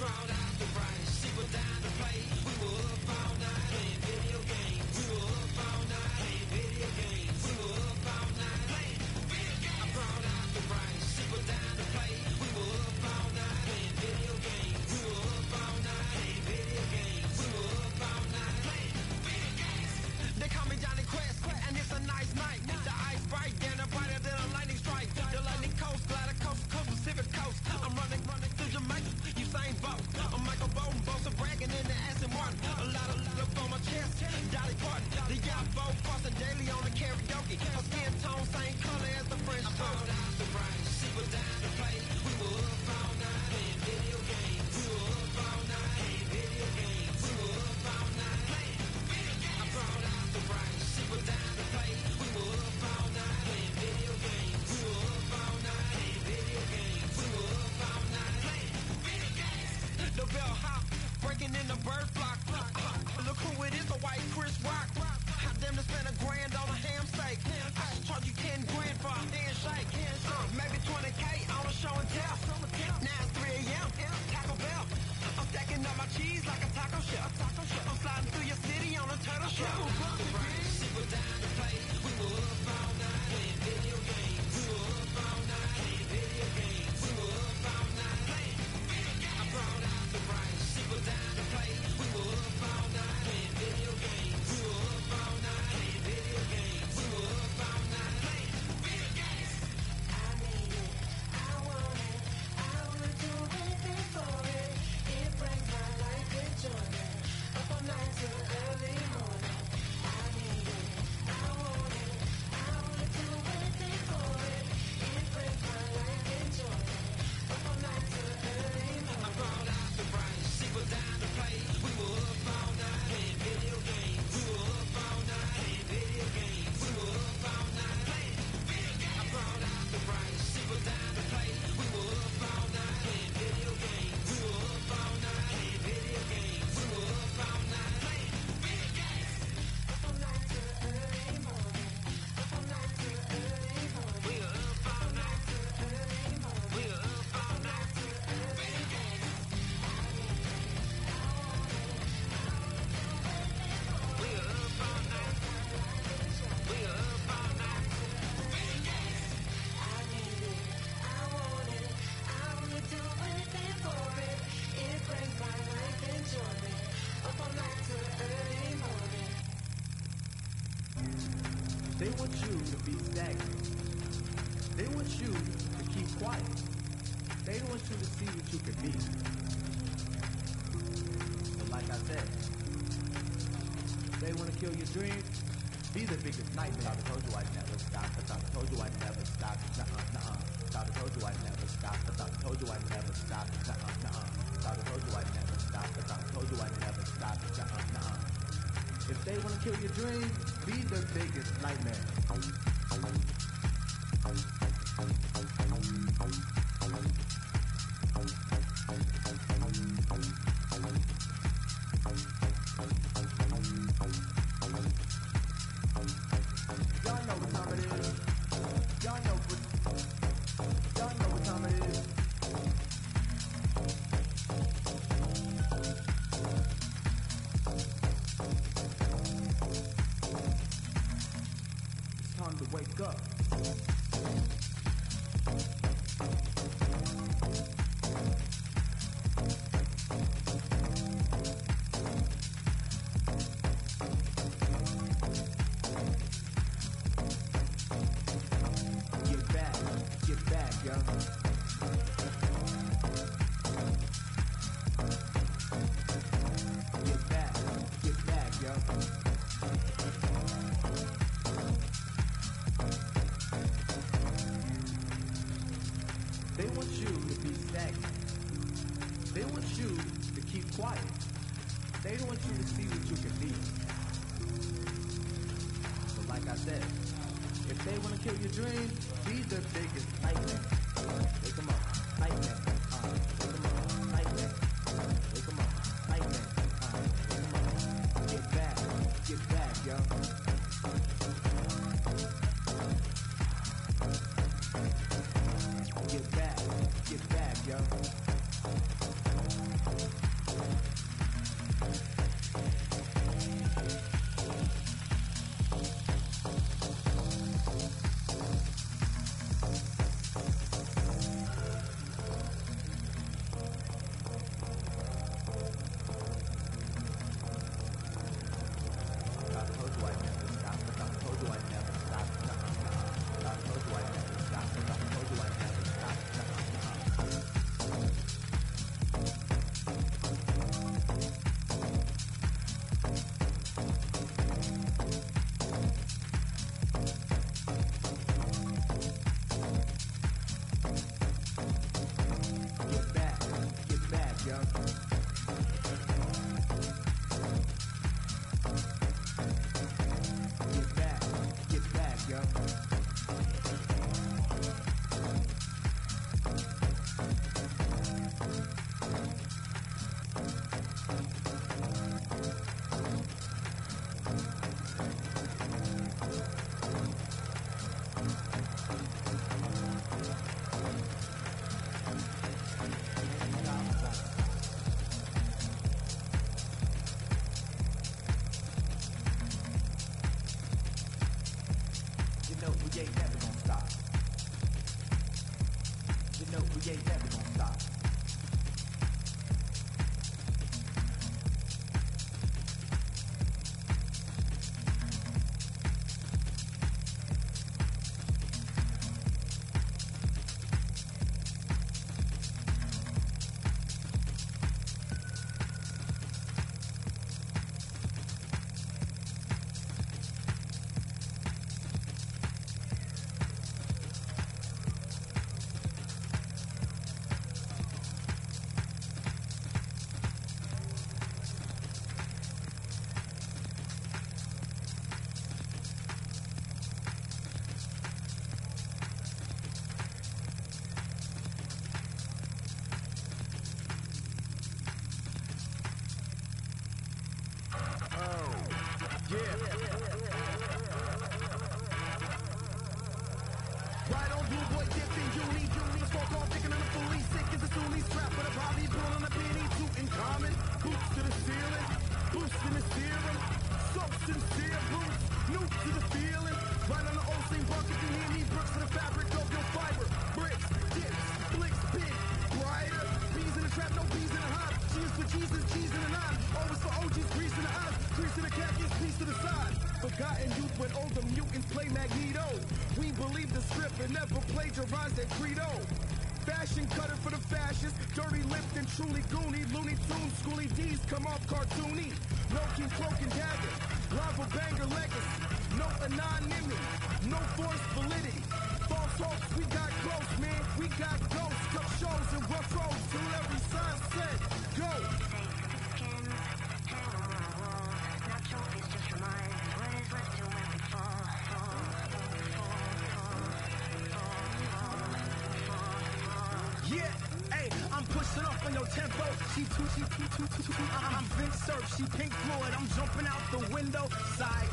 Maybe see what you could be. But like I said, they want to kill your dreams. be the biggest nightmare. I told you I'd never stop. I told you I'd never stop. Nuh-uh, nuh-uh. I told you I'd never stop. I told you I'd never stop. Nuh-uh, nuh-uh. I told you I'd never stop. I told you I'd never stop. Nuh-uh, nuh-uh. If they want to kill your dreams, be the biggest nightmare.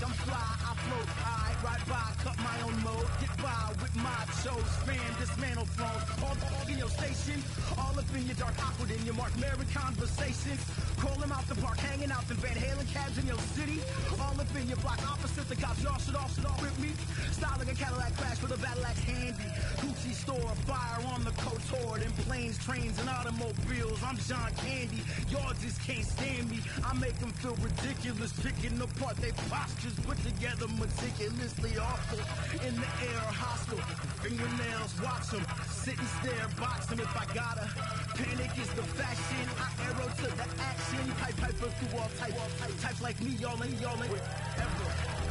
I'm fly, I float. I ride by, cut my own mode. Get by with my shows. Spam, dismantle thrones. All dog in your station. All up in your dark, awkward in your Mark Mary conversations. Call them out the park, hanging out the Van Halen cabs in your city. All up in your block, opposite the cops. Y'all should all should all with me. Styling a Cadillac crash with a battle axe handy. Gucci store, fire on the coast horde. In planes, trains, and automobiles. I'm John Candy. Y'all just can't stand me. I make them feel ridiculous, picking apart their postures, put together meticulously awful. In the air, hostile. Fingernails, watch them. Sit and stare, box them if I gotta. Panic is the fashion. I arrow to the action. Pipe, pipe through all type. Types like me, y'all ain't, y'all ain't. Ever.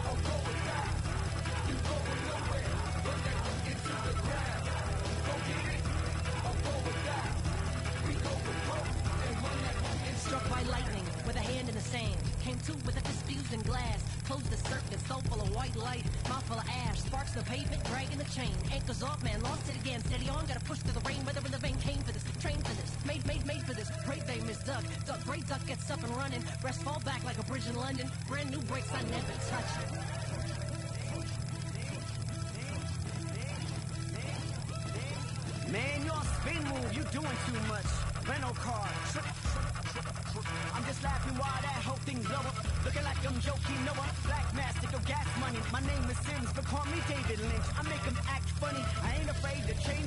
Struck Duck. Duck, great duck gets up and running. Breast fall back like a bridge in London. Brand new brakes, I never touch. Man, your spin move, you doing too much. Rental car. I'm just laughing while that whole thing's up. Looking like I'm joking Noah. Black mask, go gas money. My name is Sims, but call me David Lynch. I make 'em act funny. I ain't afraid to change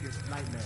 biggest nightmare.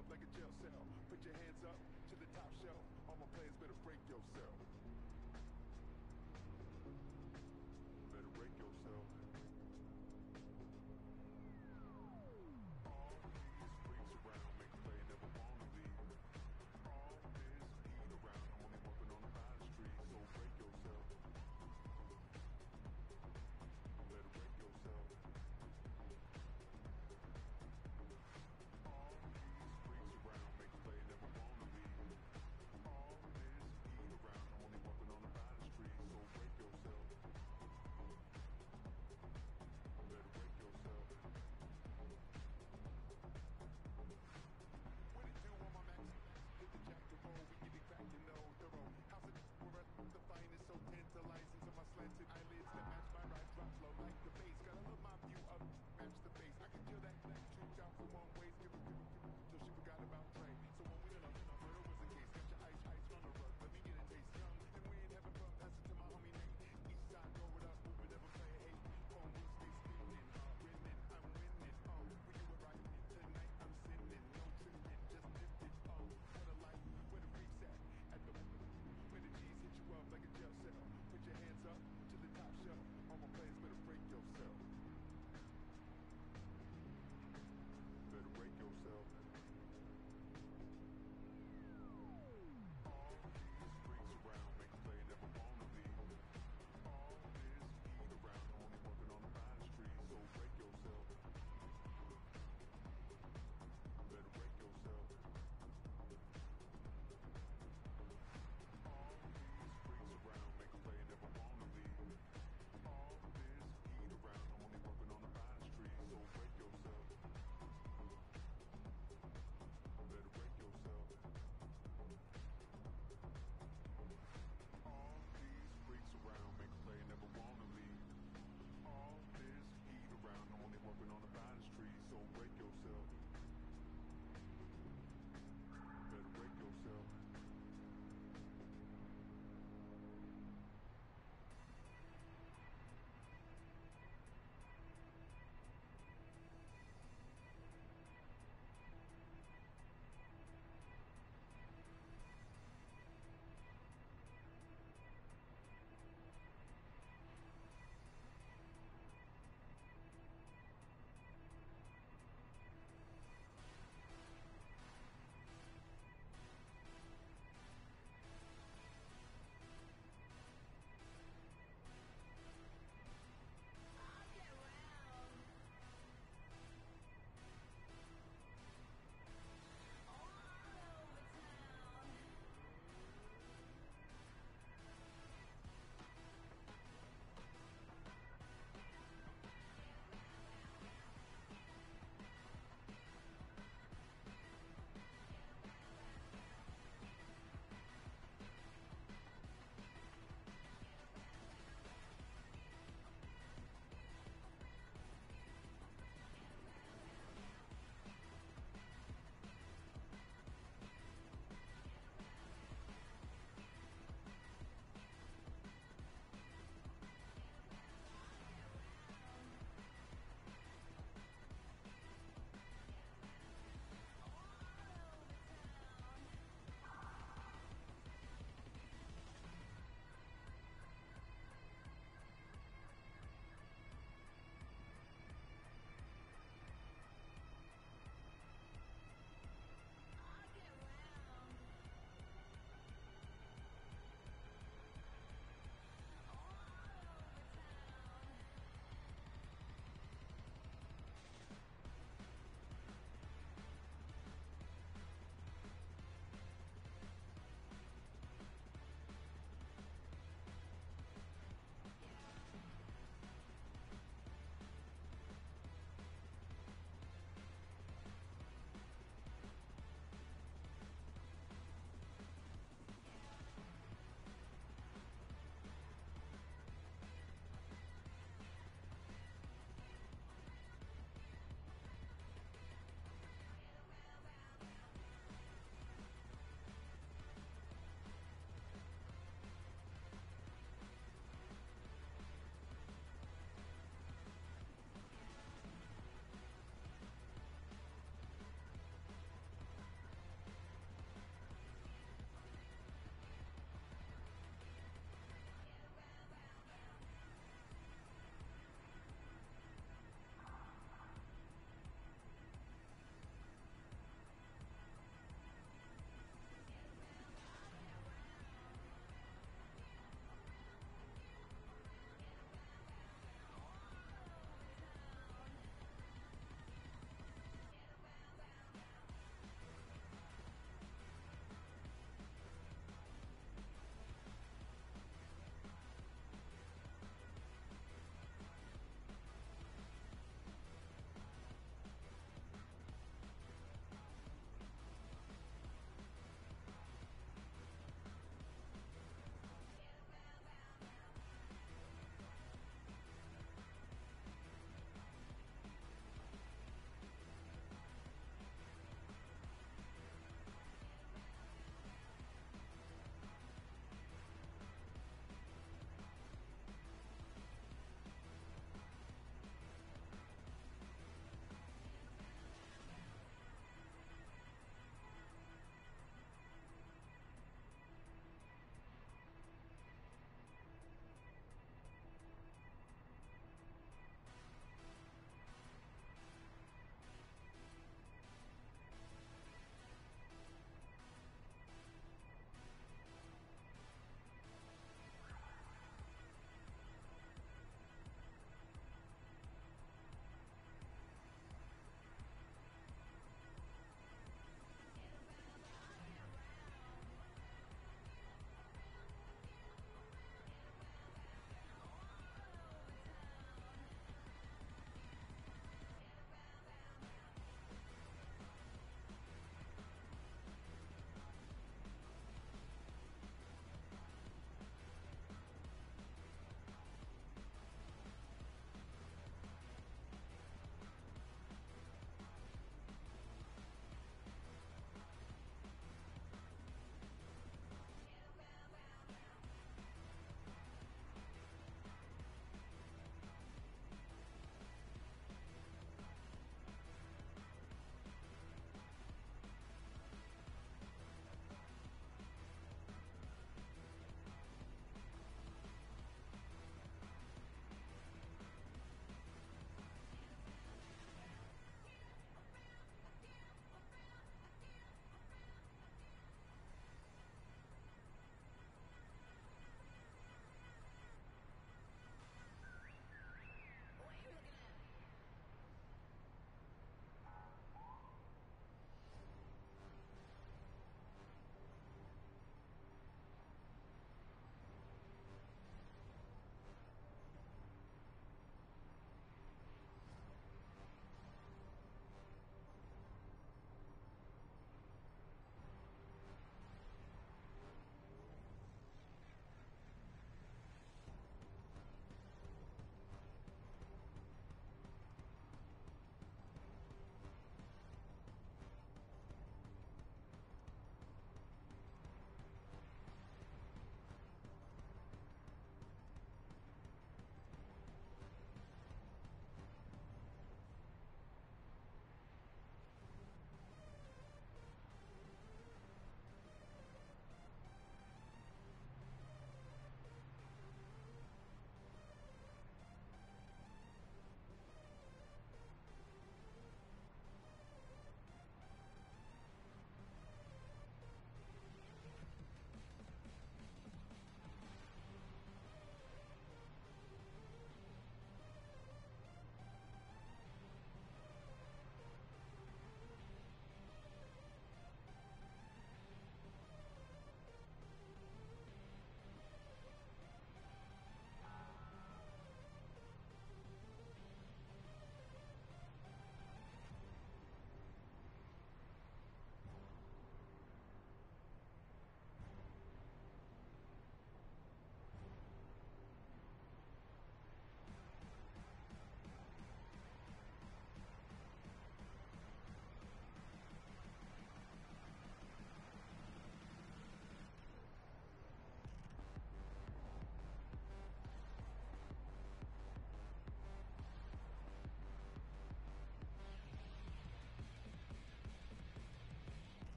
All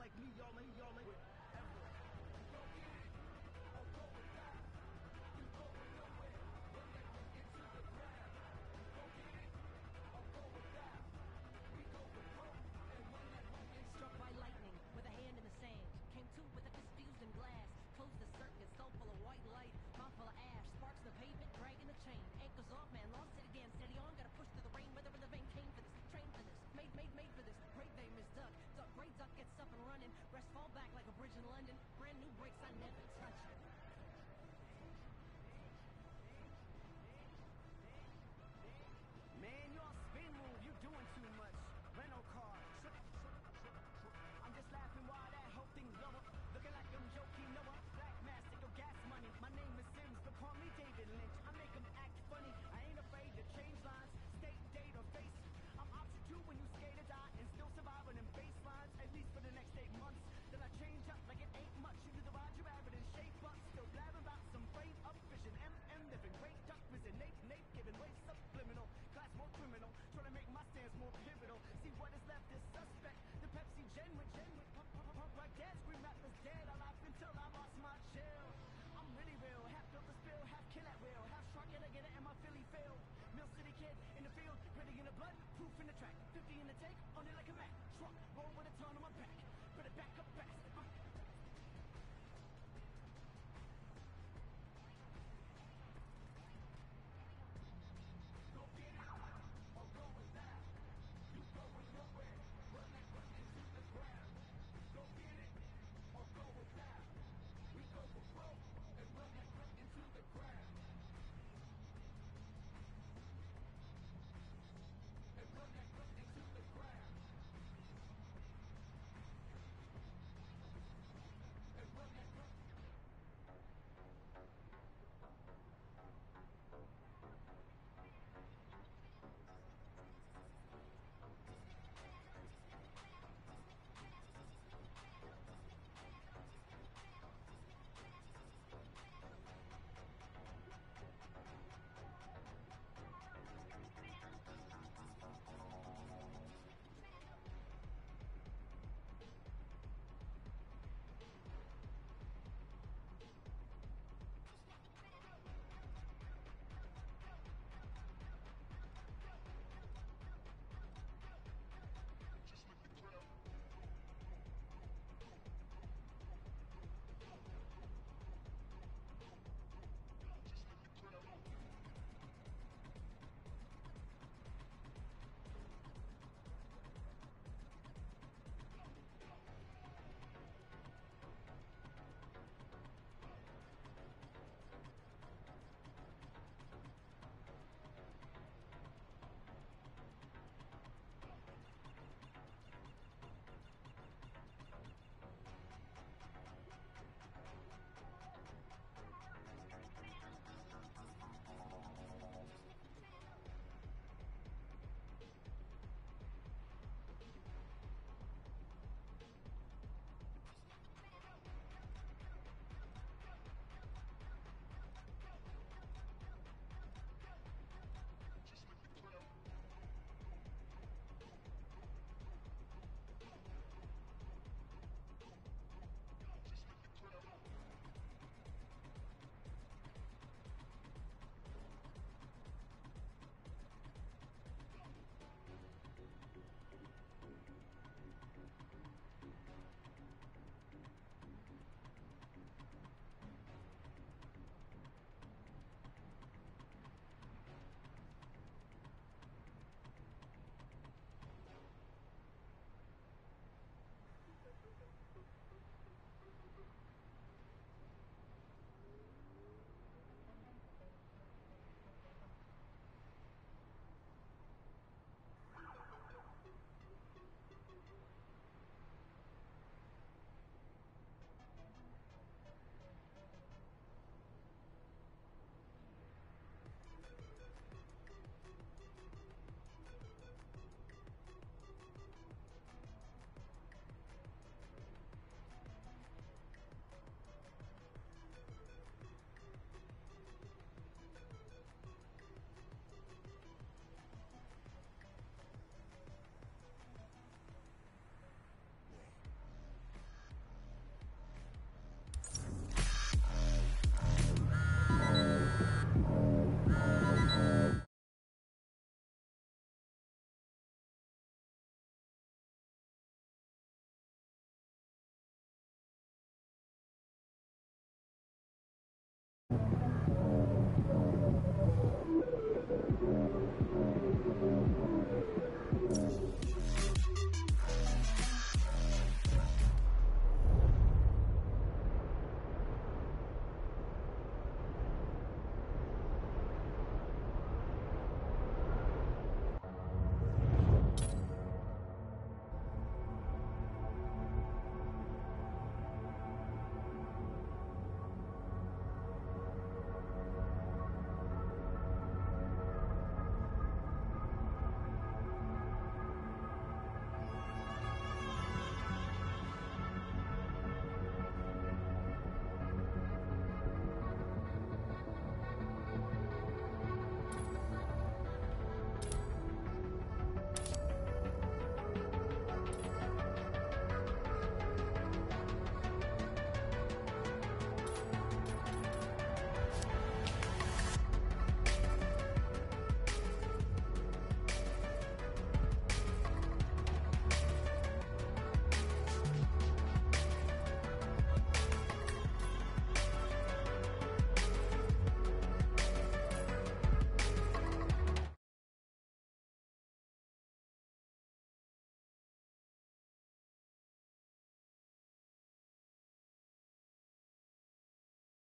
like me, y'all y'all proof in the